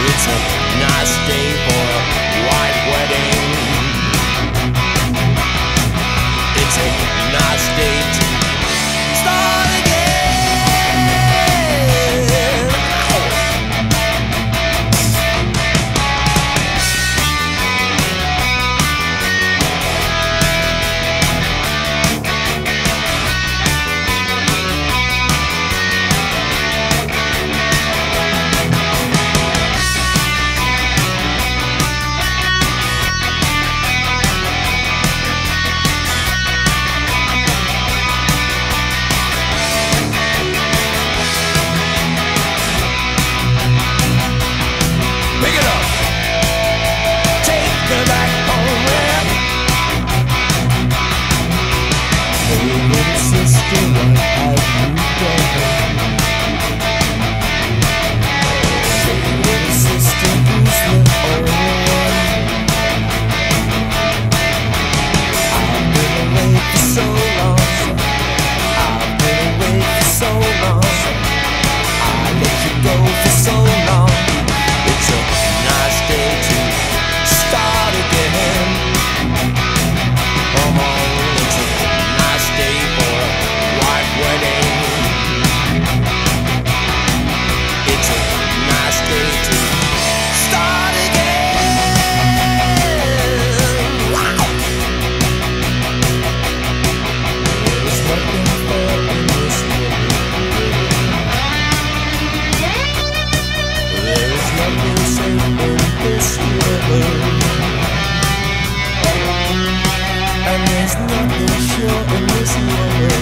It's a nice day for And there's nothing sure of this world.